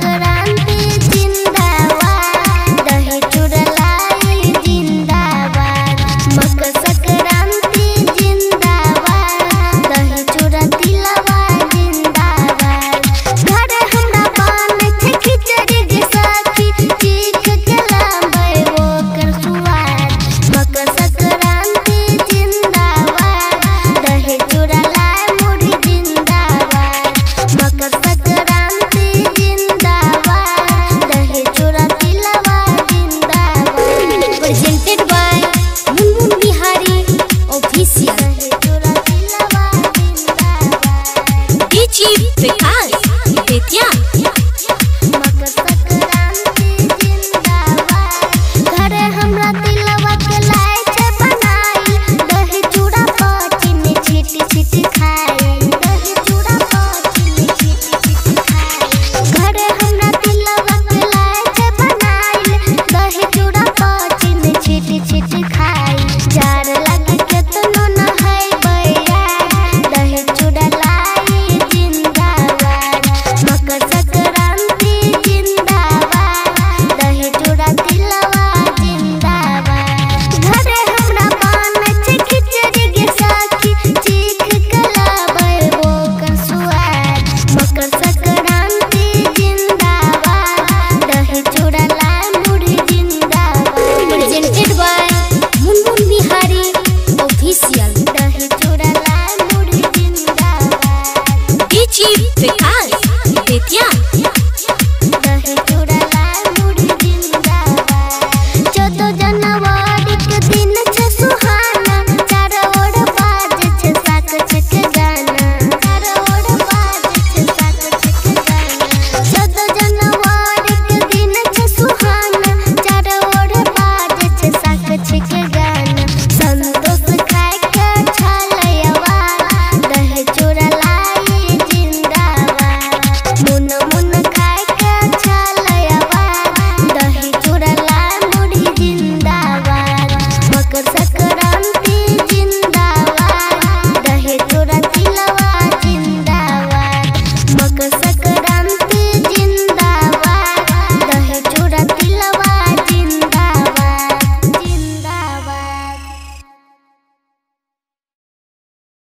Serang Por time.